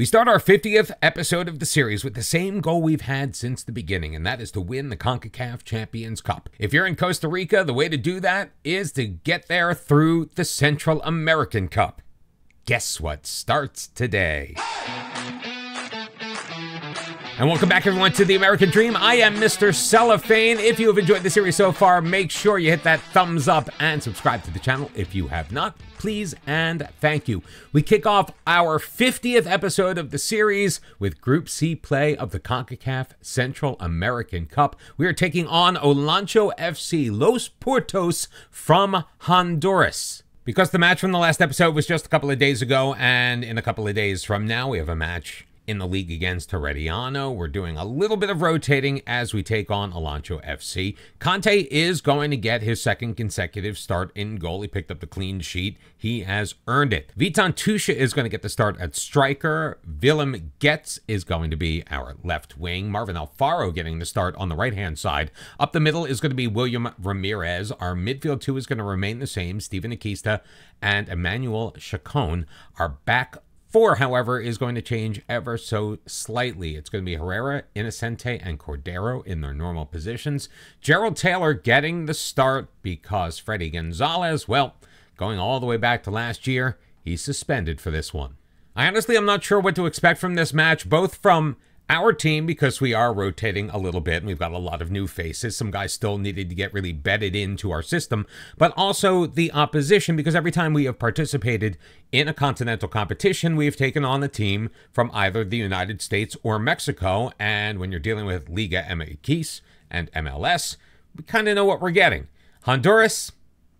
We start our 50th episode of the series with the same goal we've had since the beginning, and that is to win the CONCACAF Champions Cup. If you're in Costa Rica, the way to do that is to get there through the Central American Cup. Guess what starts today? And welcome back, everyone, to the American Dream. I am Mr. Cellophane. If you have enjoyed the series so far, make sure you hit that thumbs up and subscribe to the channel if you have not. Please and thank you. We kick off our 50th episode of the series with Group C play of the CONCACAF Central American Cup. We are taking on Olancho FC Los Potros from Honduras. Because the match from the last episode was just a couple of days ago, and in a couple of days from now, we have a match in the league against Herediano. We're doing a little bit of rotating as we take on Olancho FC. Conte is going to get his second consecutive start in goal. He picked up the clean sheet. He has earned it. Vitan Tusha is going to get the start at striker. Willem Getz is going to be our left wing. Marvin Alfaro getting the start on the right-hand side. Up the middle is going to be William Ramirez. Our midfield two is going to remain the same. Steven Akista and Emmanuel Chacon are back Four, however, is going to change ever so slightly. It's going to be Herrera, Innocente, and Cordero in their normal positions. Gerald Taylor getting the start because Freddie Gonzalez, well, going all the way back to last year, he's suspended for this one. I honestly am not sure what to expect from this match, both from our team, because we are rotating a little bit and we've got a lot of new faces, some guys still needed to get really bedded into our system, but also the opposition, because every time we have participated in a continental competition, we've taken on a team from either the United States or Mexico. And when you're dealing with Liga MX and MLS, we kind of know what we're getting. Honduras,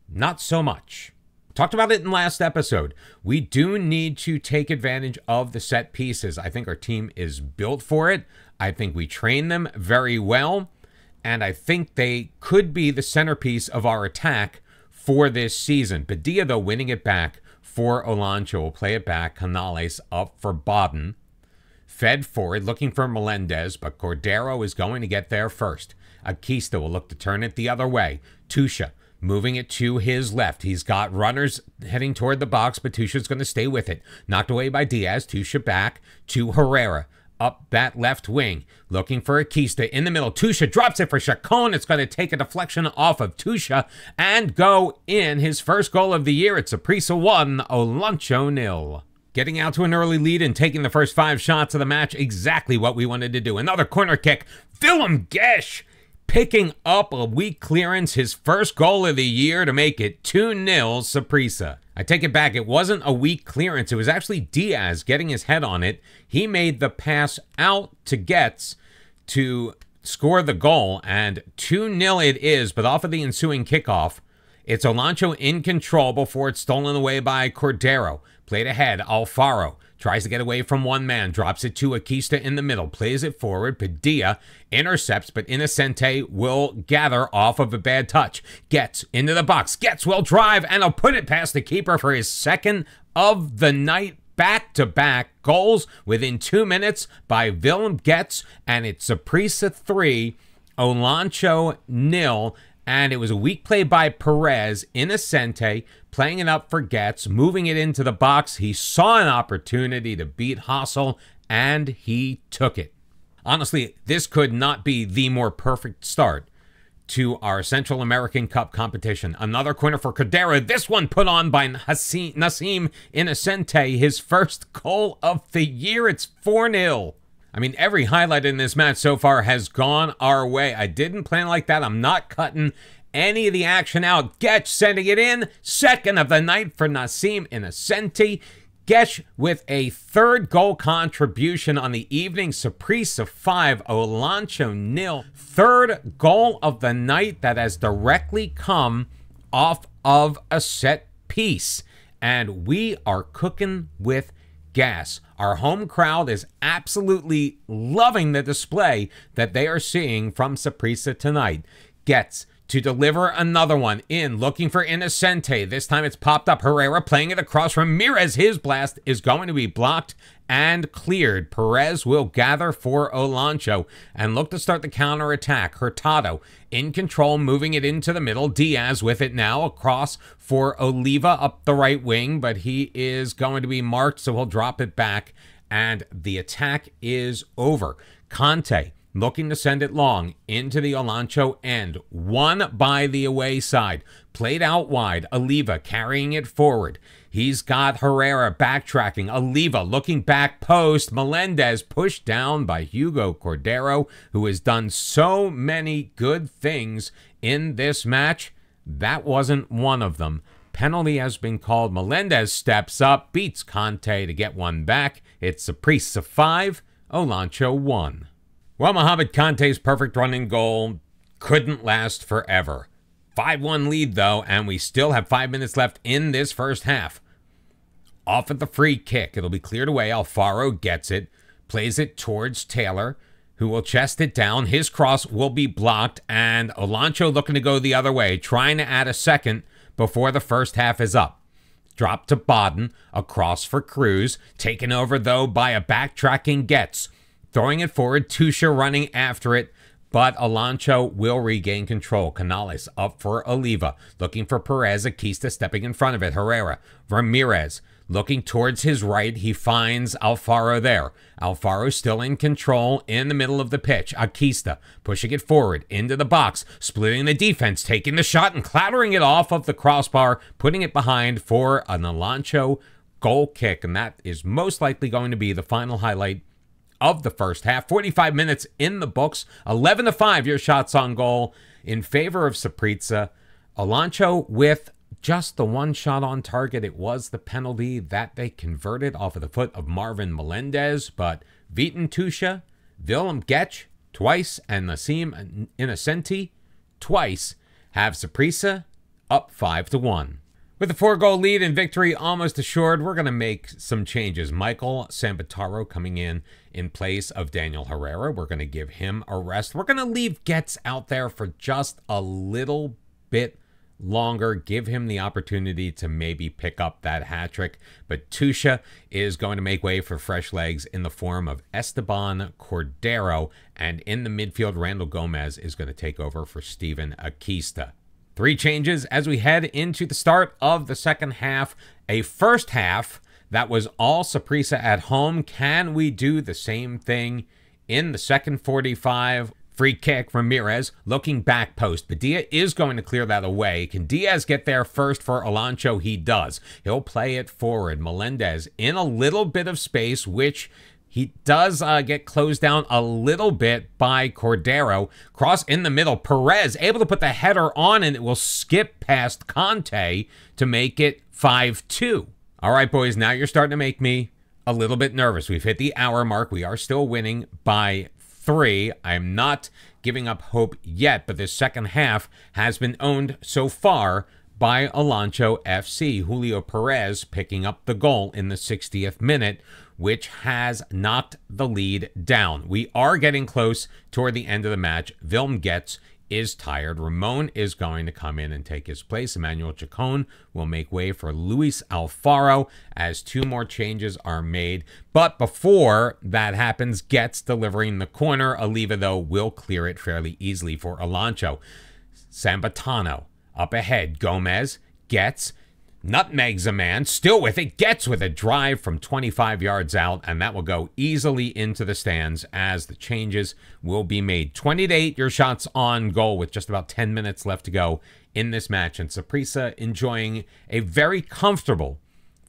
not so much. Talked about it in last episode. We do need to take advantage of the set pieces. I think our team is built for it. I think we train them very well. And I think they could be the centerpiece of our attack for this season. Padilla, though, winning it back for Olancho. will play it back. Canales up for Baden. Fed forward, looking for Melendez, but Cordero is going to get there first. Akista will look to turn it the other way. Tusha moving it to his left. He's got runners heading toward the box, but Tusha's going to stay with it. Knocked away by Diaz. Tusha back to Herrera. Up that left wing, looking for Akista in the middle. Tusha drops it for Chacon. It's going to take a deflection off of Tusha and go in. His first goal of the year. It's Saprissa 1, Olancho nil. Getting out to an early lead and taking the first five shots of the match, exactly what we wanted to do. Another corner kick. Willem Getz picking up a weak clearance, his first goal of the year to make it 2 0 Saprissa. I take it back, it wasn't a weak clearance, it was actually Diaz getting his head on it. He made the pass out to Getz to score the goal, and 2 0 it is, but off of the ensuing kickoff, it's Olancho in control before it's stolen away by Cordero. Played ahead, Alfaro tries to get away from one man, drops it to Akista in the middle, plays it forward. Padilla intercepts, but Innocente will gather off of a bad touch. Gets into the box, gets will drive, and will put it past the keeper for his second of the night back to back goals within two minutes by Willem Getz, and it's Saprissa 3, Olancho nil. And it was a weak play by Perez, Innocente, playing it up for Getz, moving it into the box. He saw an opportunity to beat Hassel, and he took it. Honestly, this could not be the more perfect start to our Central American Cup competition. Another corner for Cordero, This one put on by Nassim Innocente, his first goal of the year. It's 4 0. I mean, every highlight in this match so far has gone our way. I didn't plan like that. I'm not cutting any of the action out. Getz sending it in. Second of the night for Nassim Innocente. Getz with a third goal contribution on the evening. Saprissa 5, Olancho nil. Third goal of the night that has directly come off of a set piece. And we are cooking with gas. Our home crowd is absolutely loving the display that they are seeing from Saprissa tonight. Getz to deliver another one in, looking for Innocente. This time it's popped up. Herrera playing it across Ramirez. His blast is going to be blocked and cleared. Perez will gather for Olancho and look to start the counter attack. Hurtado in control, moving it into the middle. Diaz with it now across for Oliva up the right wing, but he is going to be marked, so he'll drop it back and the attack is over. Conte looking to send it long into the Olancho end. One by the away side. Played out wide. Oliva carrying it forward. He's got Herrera backtracking. Oliva looking back post. Melendez pushed down by Hugo Cordero, who has done so many good things in this match. That wasn't one of them. Penalty has been called. Melendez steps up, beats Conte to get one back. It's Saprissa 5, Olancho 1. Well, Mohamed Conte's perfect running goal couldn't last forever. 5 1 lead, though, and we still have five minutes left in this first half. Off at the free kick, it'll be cleared away. Alfaro gets it, plays it towards Taylor, who will chest it down. His cross will be blocked, and Olancho looking to go the other way, trying to add a second before the first half is up. Drop to Bodden, across for Cruz, taken over though by a backtracking Getz. Throwing it forward, Tusha running after it, but Olancho will regain control. Canales up for Oliva, looking for Perez. Akista stepping in front of it. Herrera, Ramirez looking towards his right. He finds Alfaro there. Alfaro still in control in the middle of the pitch. Akista pushing it forward into the box, splitting the defense, taking the shot and clattering it off of the crossbar, putting it behind for an Olancho goal kick. And that is most likely going to be the final highlight of the first half. 45 minutes in the books. 11 to 5 your shots on goal in favor of Saprissa. Olancho with just the one shot on target. It was the penalty that they converted off of the foot of Marvin Melendez, but Vitan Tusha, Willem Getz twice, and Nassim Innocente twice have Saprissa up 5 to 1. With a four goal lead and victory almost assured, we're going to make some changes. Michael Sambataro coming in in place of Daniel Herrera. We're going to give him a rest. We're going to leave Getz out there for just a little bit longer, give him the opportunity to maybe pick up that hat trick. But Tusha is going to make way for fresh legs in the form of Esteban Cordero. And in the midfield, Randall Gomez is going to take over for Steven Akista. Three changes as we head into the start of the second half. A first half that was all Saprissa at home. Can we do the same thing in the second 45? Free kick Ramirez, looking back post. Badia is going to clear that away. Can Diaz get there first for Olancho? He does. He'll play it forward. Melendez in a little bit of space, which he does uh, get closed down a little bit by Cordero. Cross in the middle. Perez able to put the header on, and it will skip past Conte to make it 5 2. All right, boys, now you're starting to make me a little bit nervous. We've hit the hour mark. We are still winning by three. I'm not giving up hope yet, but this second half has been owned so far by Olancho FC. Julio Perez picking up the goal in the 60th minute, which has knocked the lead down. We are getting close toward the end of the match. Willem Getz is tired. Ramon is going to come in and take his place. Emmanuel Chacon will make way for Luis Alfaro as two more changes are made. But before that happens, Getz delivering the corner. Oliva, though, will clear it fairly easily for Olancho. Sambataro up ahead. Gomez gets nutmegs a man, still with it, gets with a drive from 25 yards out, and that will go easily into the stands as the changes will be made. 20 to 8, your shots on goal with just about 10 minutes left to go in this match, and Saprissa enjoying a very comfortable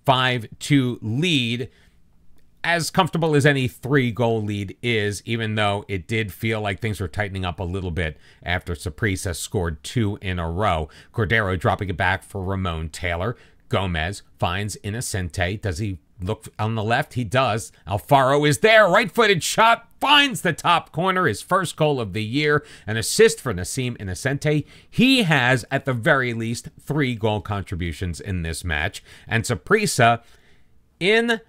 5 2 lead. As comfortable as any three goal lead is, even though it did feel like things were tightening up a little bit after Saprissa scored two in a row. Cordero dropping it back for Ramon Taylor. Gomez finds Innocente. Does he look on the left? He does. Alfaro is there. Right footed shot. Finds the top corner. His first goal of the year. An assist for Nassim Innocente. He has, at the very least, three goal contributions in this match. And Saprissa, in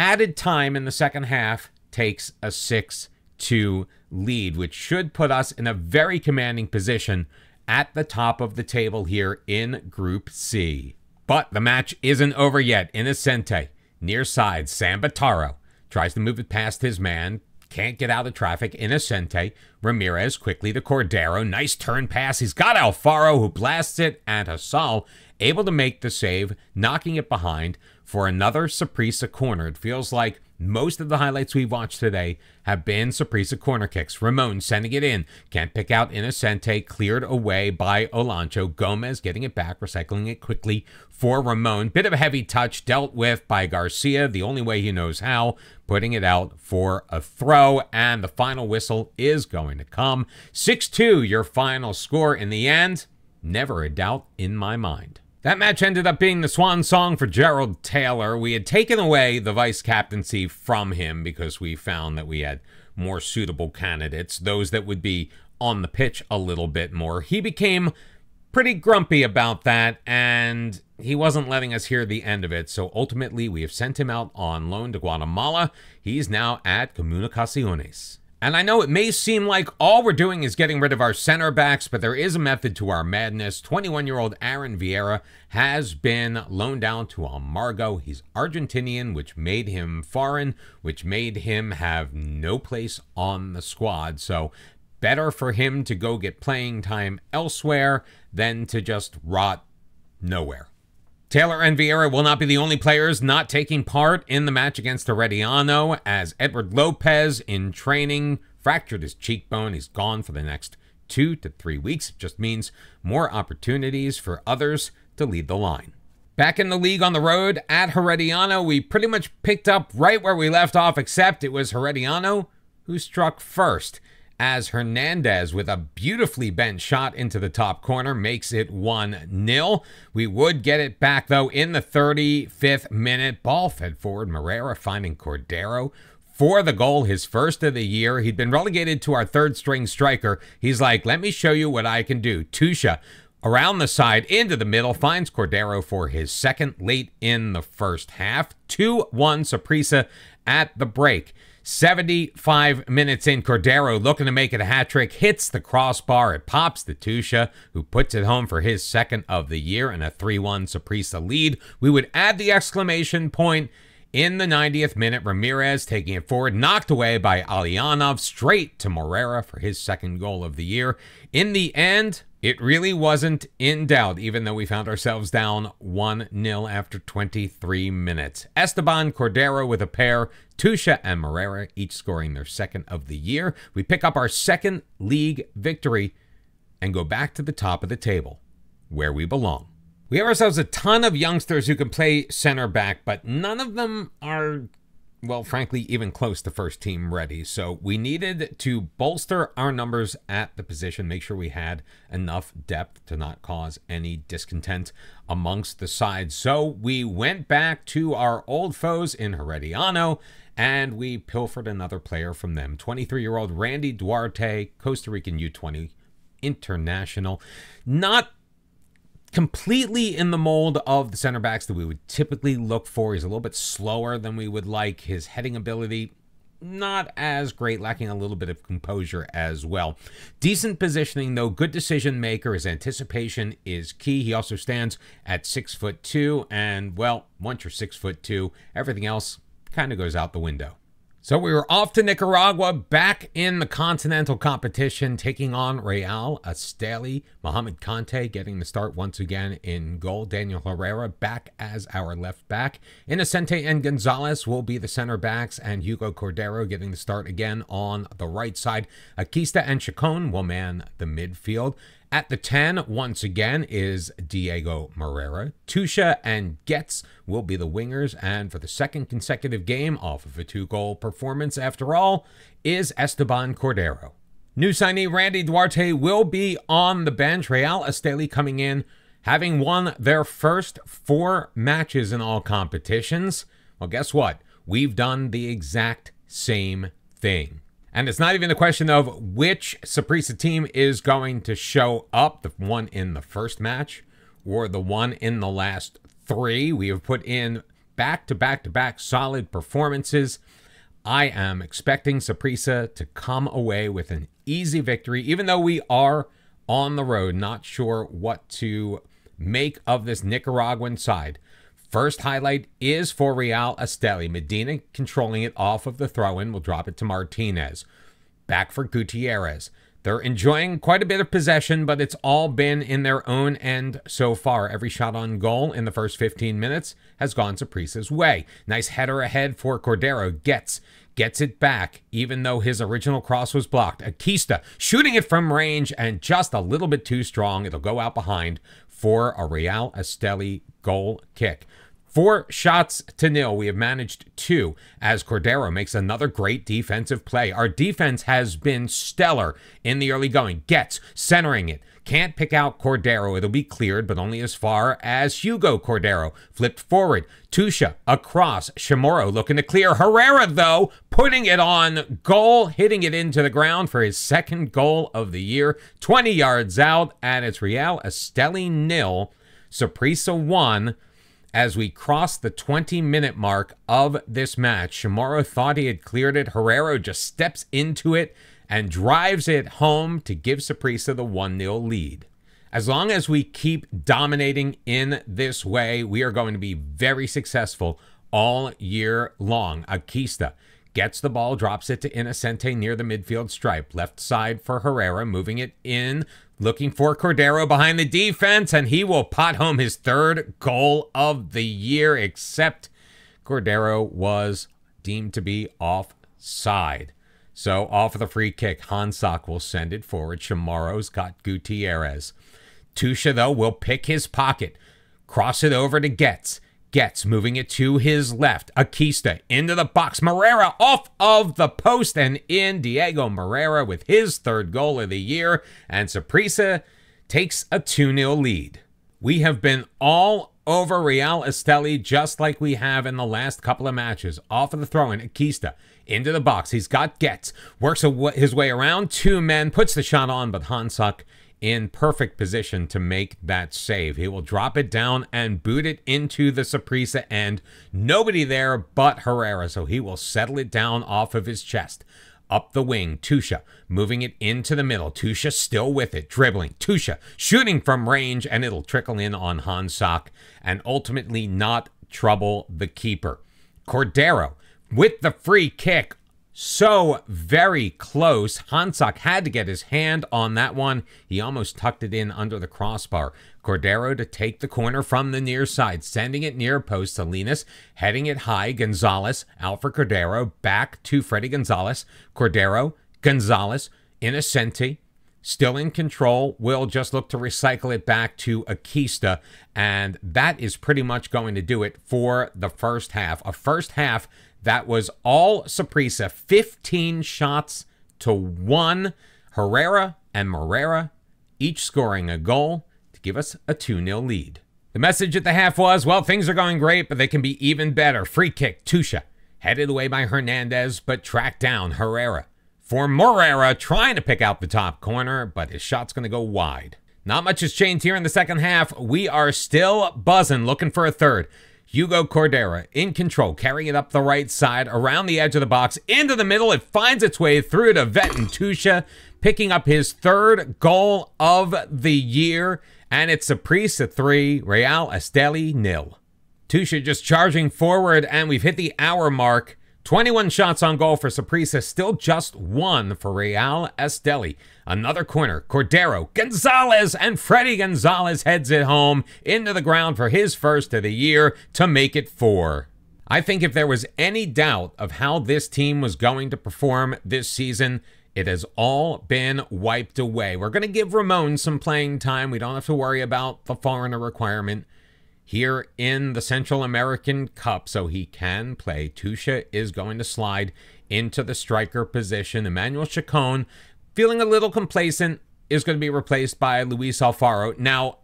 added time in the second half, takes a 6 2 lead, which should put us in a very commanding position at the top of the table here in Group C. But the match isn't over yet. Innocente, near side, Sambataro tries to move it past his man. Can't get out of traffic. Innocente. Ramirez quickly to Cordero. Nice turn pass. He's got Alfaro who blasts it. And Hasal able to make the save, knocking it behind for another Saprissa corner. It feels like Most of the highlights we've watched today have been Saprissa corner kicks. Ramon sending it in. Can't pick out Innocente. Cleared away by Olancho. Gomez getting it back, recycling it quickly for Ramon. Bit of a heavy touch dealt with by Garcia, the only way he knows how, putting it out for a throw. And the final whistle is going to come. 6 2, your final score in the end. Never a doubt in my mind. That match ended up being the swan song for Gerald Taylor. We had taken away the vice captaincy from him because we found that we had more suitable candidates, those that would be on the pitch a little bit more. He became pretty grumpy about that, and he wasn't letting us hear the end of it. So ultimately, we have sent him out on loan to Guatemala. He's now at Comunicaciones. And I know it may seem like all we're doing is getting rid of our center backs, but there is a method to our madness. 21 year old Aaron Vieira has been loaned down to Almagro. He's Argentinian, which made him foreign, which made him have no place on the squad. So better for him to go get playing time elsewhere than to just rot nowhere. Taylor and Vieira will not be the only players not taking part in the match against Herediano, as Edward Lopez, in training, fractured his cheekbone. He's gone for the next two to three weeks. It just means more opportunities for others to lead the line. Back in the league on the road at Herediano, we pretty much picked up right where we left off, except it was Herediano who struck first as Hernandez with a beautifully bent shot into the top corner makes it 1 0. We would get it back though in the 35th minute. Ball fed forward. Moreira finding Cordero for the goal, his first of the year. He'd been relegated to our third string striker. He's like, let me show you what I can do. Tusha around the side into the middle finds Cordero for his second late in the first half. 2 1 Saprissa at the break. 75 minutes in, Cordero looking to make it a hat trick, hits the crossbar. It pops the Tusha, who puts it home for his second of the year and a 3 1 Saprissa lead. We would add the exclamation point in the 90th minute. Ramirez taking it forward, knocked away by Alianov, straight to Morera for his second goal of the year. In the end, it really wasn't in doubt, even though we found ourselves down 1 0 after 23 minutes. Esteban Cordero with a pair, Tusha and Morera each scoring their second of the year. We pick up our second league victory and go back to the top of the table, where we belong. We have ourselves a ton of youngsters who can play center back, but none of them are well, frankly, even close to first team ready. So we needed to bolster our numbers at the position, make sure we had enough depth to not cause any discontent amongst the sides. So we went back to our old foes in Herediano and we pilfered another player from them 23 year old Randy Duarte, Costa Rican U20 international. Not completely in the mold of the center backs that we would typically look for. He's a little bit slower than we would like. His heading ability, not as great, lacking a little bit of composure as well. Decent positioning, though, good decision maker. His anticipation is key. He also stands at six foot two, and well, once you're six foot two, everything else kind of goes out the window. So we were off to Nicaragua, back in the continental competition, taking on Real Esteli. Mohamed Conte getting the start once again in goal. Daniel Herrera back as our left back. Innocente and Gonzalez will be the center backs, and Hugo Cordero getting the start again on the right side. Akista and Chacon will man the midfield. At the 10, once again, is Diego Moreira. Tusha and Getz will be the wingers, and for the second consecutive game off of a two goal performance, after all, is Esteban Cordero. New signee Randy Duarte will be on the bench. Real Esteli coming in, having won their first four matches in all competitions. Well, guess what? We've done the exact same thing. And it's not even a question of which Saprissa team is going to show up, the one in the first match or the one in the last three. We have put in back to back to back solid performances. I am expecting Saprissa to come away with an easy victory, even though we are on the road, not sure what to make of this Nicaraguan side. First highlight is for Real Esteli. Medina controlling it off of the throw in will drop it to Martinez. Back for Gutierrez. They're enjoying quite a bit of possession, but it's all been in their own end so far. Every shot on goal in the first 15 minutes has gone Saprissa's way. Nice header ahead for Cordero. Getz gets it back, even though his original cross was blocked. Akista shooting it from range and just a little bit too strong. It'll go out behind for a Real Esteli goal kick. Four shots to nil. We have managed two as Cordero makes another great defensive play. Our defense has been stellar in the early going. Getz centering it. Can't pick out Cordero. It'll be cleared, but only as far as Hugo Cordero. Flipped forward. Tusha across. Chamorro looking to clear. Herrera, though, putting it on goal, hitting it into the ground for his second goal of the year. 20 yards out, and it's Real Esteli nil. Saprissa 1 as we cross the 20 minute mark of this match. Chamorro thought he had cleared it. Herrera just steps into it and drives it home to give Saprissa the 1 0 lead. As long as we keep dominating in this way, we are going to be very successful all year long. Akista gets the ball, drops it to Innocente near the midfield stripe. Left side for Herrera, moving it in, looking for Cordero behind the defense, and he will pot home his third goal of the year, except Cordero was deemed to be offside. So off of the free kick, Hansak will send it forward. Chamorro's got Gutierrez. Tusha, though, will pick his pocket, cross it over to Getz. Getz moving it to his left. Akista into the box. Marrera off of the post and in. Diego Marrera with his third goal of the year. And Saprissa takes a 2 0 lead. We have been all over Real Esteli just like we have in the last couple of matches. Off of the throw in. Akista into the box. He's got Getz. Works his way around two men. Puts the shot on, but Hansak in perfect position to make that save. He will drop it down and boot it into the Saprissa end. Nobody there but Herrera, so he will settle it down off of his chest. Up the wing, Tusha moving it into the middle. Tusha still with it, dribbling. Tusha shooting from range, and it'll trickle in on Hansak and ultimately not trouble the keeper. Cordero with the free kick so very close. Hansak had to get his hand on that one. He almost tucked it in under the crossbar. Cordero to take the corner from the near side, sending it near post. to Salinas heading it high. Gonzalez, Alfred Cordero, back to Freddy Gonzalez. Cordero, Gonzalez, Innocente still in control. Will just look to recycle it back to Akista. And that is pretty much going to do it for the first half. A first half that was all Saprissa, 15 shots to one. Herrera and Morera each scoring a goal to give us a 2 0 lead. The message at the half was well, things are going great, but they can be even better. Free kick, Tusha, headed away by Hernandez, but tracked down Herrera. For Morera, trying to pick out the top corner, but his shot's going to go wide. Not much has changed here in the second half. We are still buzzing, looking for a third. Hugo Cordero in control, carrying it up the right side, around the edge of the box, into the middle. It finds its way through to Vitan Tusha, picking up his third goal of the year. And it's a Saprissa 3, Real Esteli nil. Tusha just charging forward, and we've hit the hour mark. 21 shots on goal for Saprissa, still just one for Real Esteli. Another corner, Cordero, Gonzalez, and Freddy Gonzalez heads it home into the ground for his first of the year to make it four. I think if there was any doubt of how this team was going to perform this season, it has all been wiped away. We're going to give Ramon some playing time. We don't have to worry about the foreigner requirement here in the Central American Cup, so he can play. Tusha is going to slide into the striker position. Emmanuel Chacon, feeling a little complacent, is going to be replaced by Luis Alfaro. Now,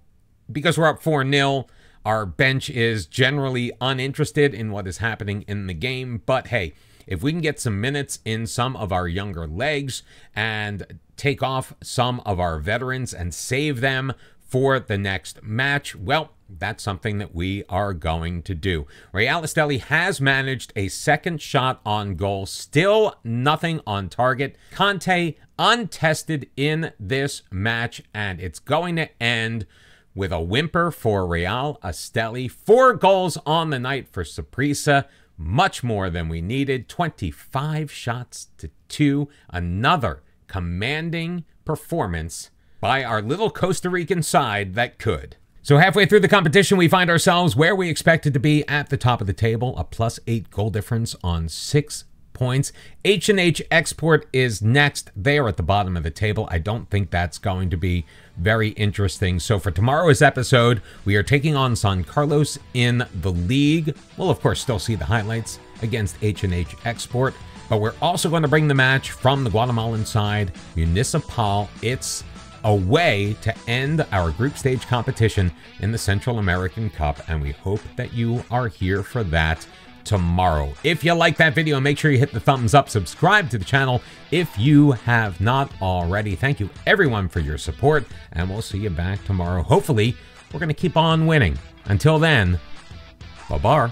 because we're up 4 0, our bench is generally uninterested in what is happening in the game. But hey, if we can get some minutes in some of our younger legs and take off some of our veterans and save them for the next match, well, that's something that we are going to do. Real Esteli has managed a second shot on goal, still nothing on target. Conte untested in this match, and it's going to end with a whimper for Real Esteli. Four goals on the night for Saprissa, much more than we needed. 25 shots to two. Another commanding performance by our little Costa Rican side that could. So halfway through the competition, we find ourselves where we expected to be at the top of the table, a plus eight goal difference on six points. H&H Export is next. They are at the bottom of the table. I don't think that's going to be very interesting. So for tomorrow's episode, we are taking on San Carlos in the league. We'll of course still see the highlights against H&H Export, but we're also going to bring the match from the Guatemalan side, Municipal. It's a way to end our group stage competition in the Central American Cup, and we hope that you are here for that tomorrow. If you like that video, make sure you hit the thumbs up, subscribe to the channel if you have not already. Thank you everyone for your support, and we'll see you back tomorrow. Hopefully, we're going to keep on winning. Until then, bye-bye.